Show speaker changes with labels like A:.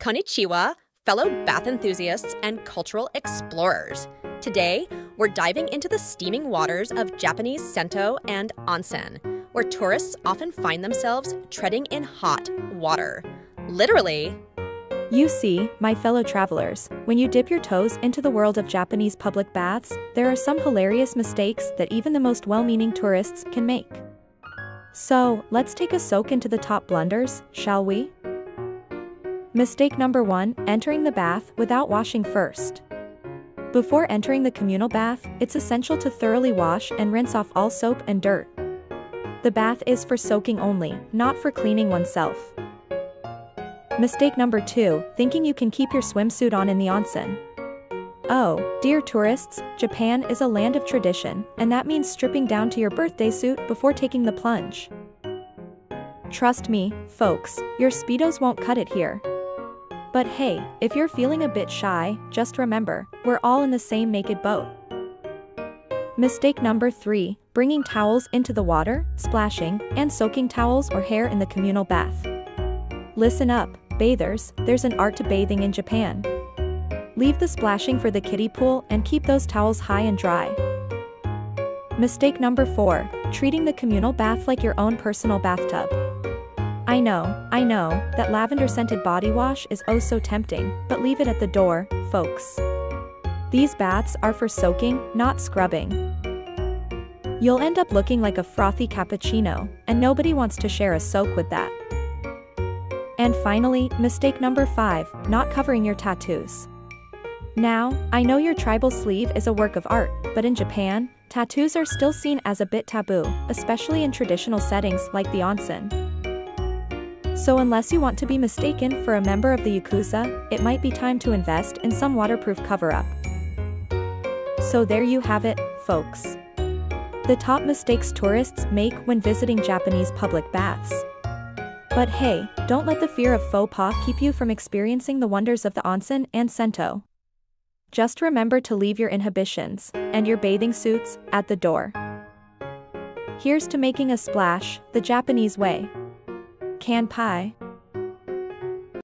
A: Konnichiwa, fellow bath enthusiasts and cultural explorers. Today, we're diving into the steaming waters of Japanese sento and onsen, where tourists often find themselves treading in hot water. Literally,
B: You see, my fellow travelers, when you dip your toes into the world of Japanese public baths, there are some hilarious mistakes that even the most well-meaning tourists can make. So, let's take a soak into the top blunders, shall we? Mistake number 1, entering the bath without washing first. Before entering the communal bath, it's essential to thoroughly wash and rinse off all soap and dirt. The bath is for soaking only, not for cleaning oneself. Mistake number 2, thinking you can keep your swimsuit on in the onsen. Oh, dear tourists, Japan is a land of tradition, and that means stripping down to your birthday suit before taking the plunge. Trust me, folks, your Speedos won't cut it here. But hey, if you're feeling a bit shy, just remember, we're all in the same naked boat. Mistake number 3, bringing towels into the water, splashing, and soaking towels or hair in the communal bath. Listen up, bathers, there's an art to bathing in Japan. Leave the splashing for the kiddie pool and keep those towels high and dry. Mistake number 4, treating the communal bath like your own personal bathtub. I know, I know, that lavender-scented body wash is oh so tempting, but leave it at the door, folks. These baths are for soaking, not scrubbing. You'll end up looking like a frothy cappuccino, and nobody wants to share a soak with that. And finally, mistake number 5, not covering your tattoos. Now, I know your tribal sleeve is a work of art, but in Japan, tattoos are still seen as a bit taboo, especially in traditional settings like the onsen. So unless you want to be mistaken for a member of the Yakuza, it might be time to invest in some waterproof cover-up. So there you have it, folks. The top mistakes tourists make when visiting Japanese public baths. But hey, don't let the fear of faux pas keep you from experiencing the wonders of the onsen and sento. Just remember to leave your inhibitions and your bathing suits at the door. Here's to making a splash the Japanese way. Kanpai.